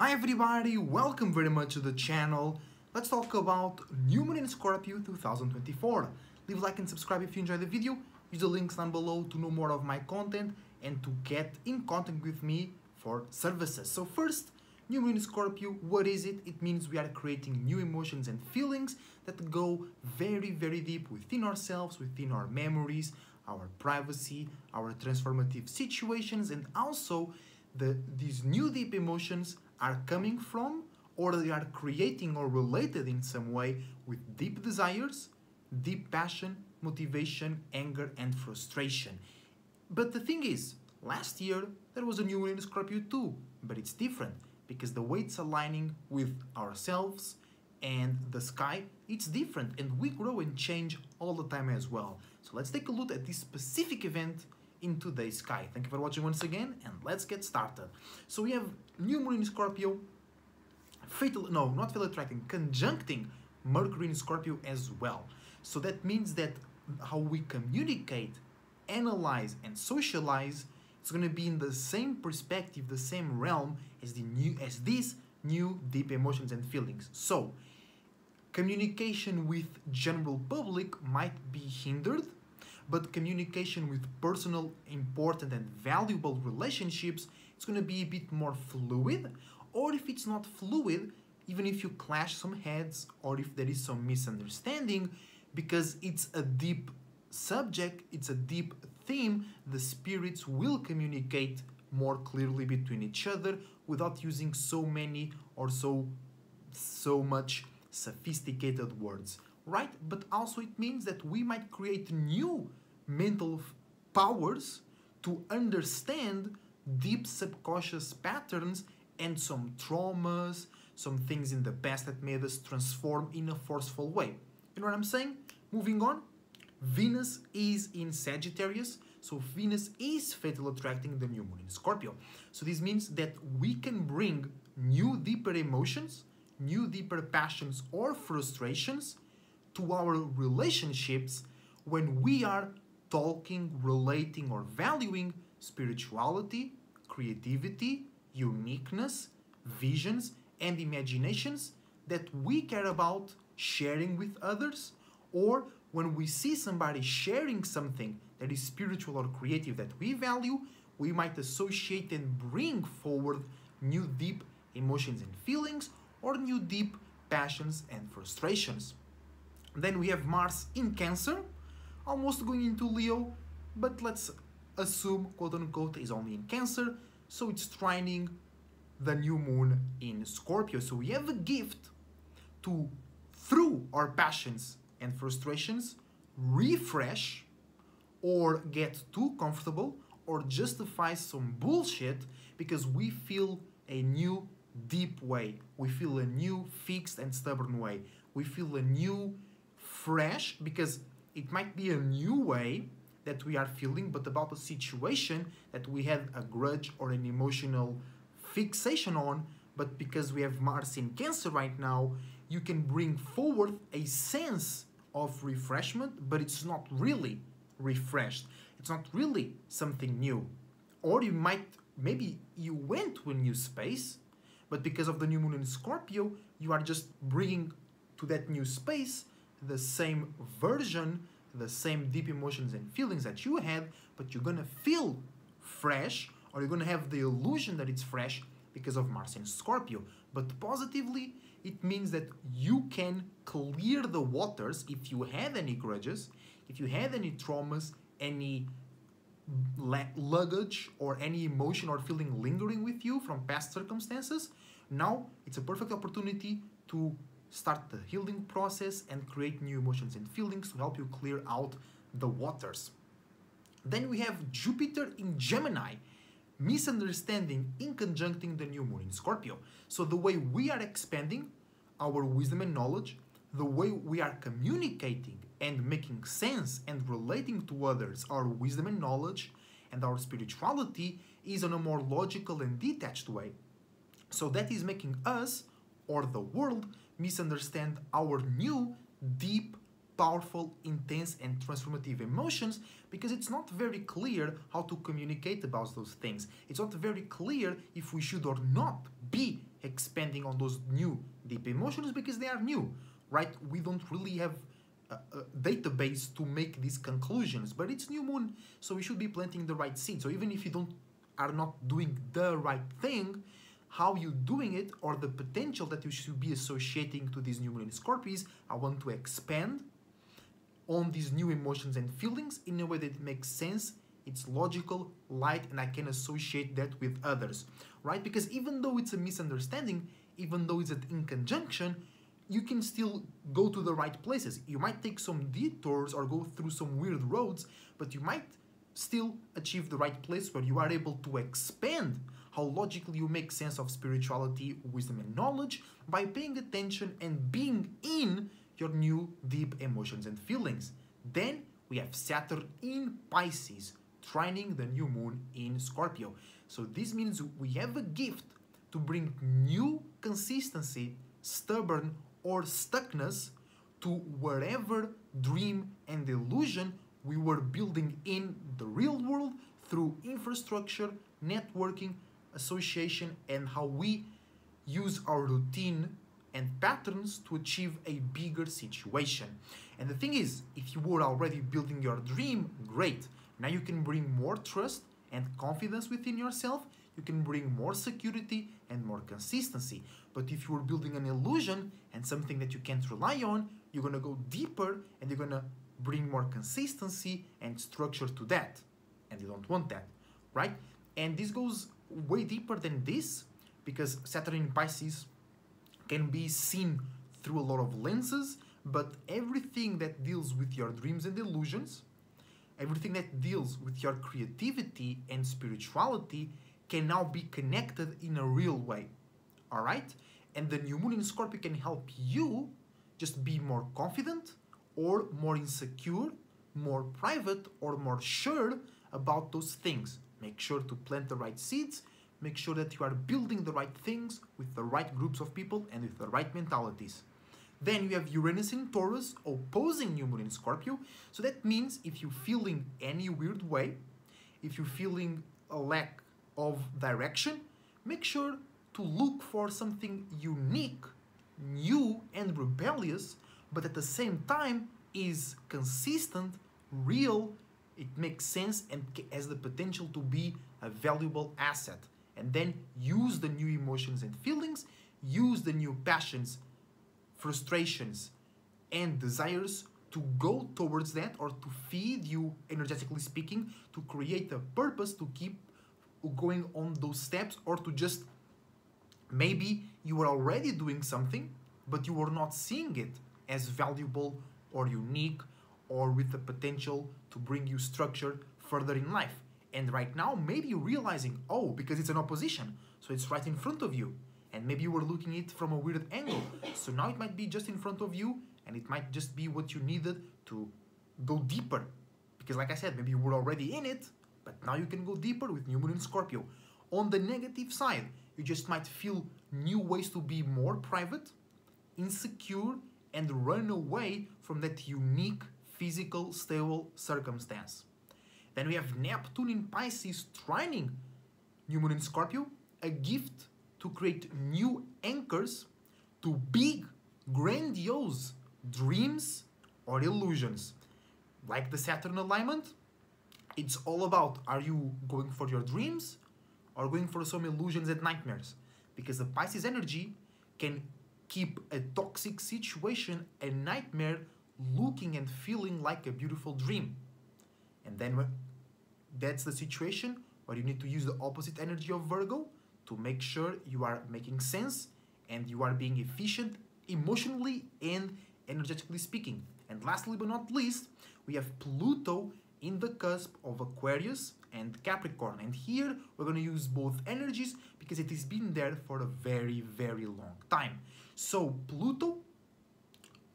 Hi everybody, welcome very much to the channel. Let's talk about New Moon in Scorpio 2024. Leave a like and subscribe if you enjoyed the video. Use the links down below to know more of my content and to get in contact with me for services. So first, New Moon Scorpio, what is it? It means we are creating new emotions and feelings that go very, very deep within ourselves, within our memories, our privacy, our transformative situations, and also the, these new deep emotions are coming from or they are creating or related in some way with deep desires, deep passion, motivation, anger, and frustration. But the thing is, last year there was a new one in Scorpio too, but it's different because the way it's aligning with ourselves and the sky, it's different and we grow and change all the time as well. So let's take a look at this specific event in today's sky. Thank you for watching once again and let's get started. So we have new moon in Scorpio, fatal, no, not fatal attracting, conjuncting Mercury in Scorpio as well. So that means that how we communicate, analyze and socialize it's going to be in the same perspective, the same realm as the new as these new deep emotions and feelings. So communication with general public might be hindered but communication with personal important and valuable relationships it's going to be a bit more fluid or if it's not fluid even if you clash some heads or if there is some misunderstanding because it's a deep subject it's a deep theme the spirits will communicate more clearly between each other without using so many or so so much sophisticated words right? But also it means that we might create new mental powers to understand deep subconscious patterns and some traumas, some things in the past that made us transform in a forceful way. You know what I'm saying? Moving on, Venus is in Sagittarius, so Venus is fatal attracting the new moon in Scorpio. So this means that we can bring new deeper emotions, new deeper passions or frustrations to our relationships when we are talking, relating, or valuing spirituality, creativity, uniqueness, visions, and imaginations that we care about sharing with others, or when we see somebody sharing something that is spiritual or creative that we value, we might associate and bring forward new deep emotions and feelings or new deep passions and frustrations. Then we have Mars in Cancer, almost going into Leo, but let's assume quote unquote is only in Cancer, so it's trining the new moon in Scorpio. So we have a gift to, through our passions and frustrations, refresh or get too comfortable or justify some bullshit because we feel a new deep way. We feel a new fixed and stubborn way. We feel a new fresh because it might be a new way that we are feeling, but about a situation that we had a grudge or an emotional fixation on. But because we have Mars in Cancer right now, you can bring forward a sense of refreshment, but it's not really refreshed. It's not really something new. Or you might, maybe you went to a new space, but because of the new moon in Scorpio, you are just bringing to that new space the same version, the same deep emotions and feelings that you had, but you're gonna feel fresh or you're gonna have the illusion that it's fresh because of Mars in Scorpio. But positively, it means that you can clear the waters if you had any grudges, if you had any traumas, any luggage or any emotion or feeling lingering with you from past circumstances. Now it's a perfect opportunity to start the healing process and create new emotions and feelings to help you clear out the waters. Then we have Jupiter in Gemini, misunderstanding in conjuncting the new moon in Scorpio. So the way we are expanding our wisdom and knowledge, the way we are communicating and making sense and relating to others our wisdom and knowledge and our spirituality is on a more logical and detached way. So that is making us or the world misunderstand our new, deep, powerful, intense, and transformative emotions because it's not very clear how to communicate about those things. It's not very clear if we should or not be expanding on those new deep emotions because they are new, right? We don't really have database to make these conclusions, but it's new moon, so we should be planting the right seed. So even if you don't are not doing the right thing, how you're doing it or the potential that you should be associating to these new moon in Scorpios, I want to expand on these new emotions and feelings in a way that makes sense it's logical, light, and I can associate that with others, right? Because even though it's a misunderstanding, even though it's in conjunction, you can still go to the right places. You might take some detours or go through some weird roads, but you might still achieve the right place where you are able to expand how logically you make sense of spirituality, wisdom, and knowledge by paying attention and being in your new deep emotions and feelings. Then we have Saturn in Pisces, trining the new moon in Scorpio. So this means we have a gift to bring new consistency, stubborn or stuckness to wherever dream and illusion we were building in the real world through infrastructure, networking, association, and how we use our routine and patterns to achieve a bigger situation. And the thing is, if you were already building your dream, great. Now you can bring more trust and confidence within yourself. You can bring more security and more consistency. But if you are building an illusion and something that you can't rely on, you're gonna go deeper and you're gonna bring more consistency and structure to that. And you don't want that, right? And this goes way deeper than this because Saturn in Pisces can be seen through a lot of lenses, but everything that deals with your dreams and illusions everything that deals with your creativity and spirituality can now be connected in a real way. All right? And the new moon in Scorpio can help you just be more confident or more insecure, more private, or more sure about those things. Make sure to plant the right seeds. Make sure that you are building the right things with the right groups of people and with the right mentalities. Then you have Uranus in Taurus opposing New Moon in Scorpio. So that means if you're feeling any weird way, if you're feeling a lack of direction, make sure to look for something unique, new, and rebellious, but at the same time is consistent, real, it makes sense, and has the potential to be a valuable asset. And then use the new emotions and feelings, use the new passions frustrations, and desires to go towards that or to feed you, energetically speaking, to create a purpose to keep going on those steps or to just maybe you were already doing something, but you were not seeing it as valuable or unique or with the potential to bring you structure further in life. And right now, maybe you're realizing, oh, because it's an opposition, so it's right in front of you and maybe you were looking it from a weird angle. So now it might be just in front of you and it might just be what you needed to go deeper. Because like I said, maybe you were already in it, but now you can go deeper with New Moon in Scorpio. On the negative side, you just might feel new ways to be more private, insecure, and run away from that unique, physical, stable circumstance. Then we have Neptune in Pisces trining New Moon in Scorpio, a gift to create new anchors to big, grandiose dreams or illusions. Like the Saturn alignment, it's all about are you going for your dreams or going for some illusions and nightmares? Because the Pisces energy can keep a toxic situation, a nightmare, looking and feeling like a beautiful dream. And then that's the situation where you need to use the opposite energy of Virgo to make sure you are making sense and you are being efficient emotionally and energetically speaking. And lastly but not least, we have Pluto in the cusp of Aquarius and Capricorn. And here we're going to use both energies because it has been there for a very, very long time. So Pluto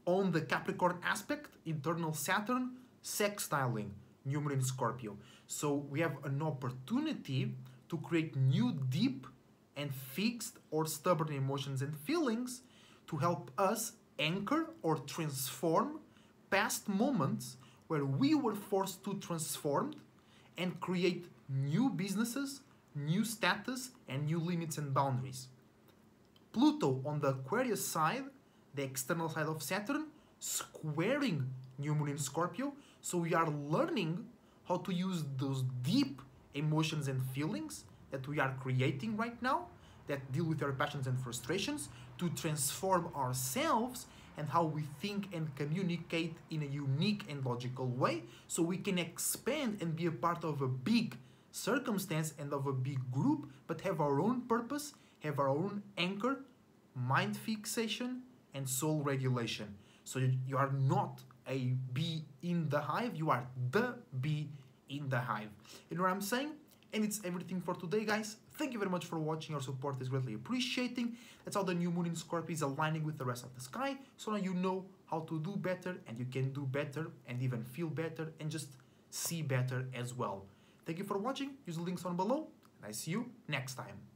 on the Capricorn aspect, internal Saturn, sextiling New in Scorpio. So we have an opportunity to create new deep and fixed or stubborn emotions and feelings to help us anchor or transform past moments where we were forced to transform and create new businesses, new status, and new limits and boundaries. Pluto on the Aquarius side, the external side of Saturn, squaring New Moon in Scorpio. So we are learning how to use those deep emotions and feelings that we are creating right now that deal with our passions and frustrations to transform ourselves and how we think and communicate in a unique and logical way so we can expand and be a part of a big circumstance and of a big group but have our own purpose have our own anchor mind fixation and soul regulation so you are not a bee in the hive you are the bee in the hive you know what i'm saying and it's everything for today, guys. Thank you very much for watching. Your support is greatly appreciating. That's how the new moon in Scorpio is aligning with the rest of the sky. So now you know how to do better and you can do better and even feel better and just see better as well. Thank you for watching. Use the links on below and I see you next time.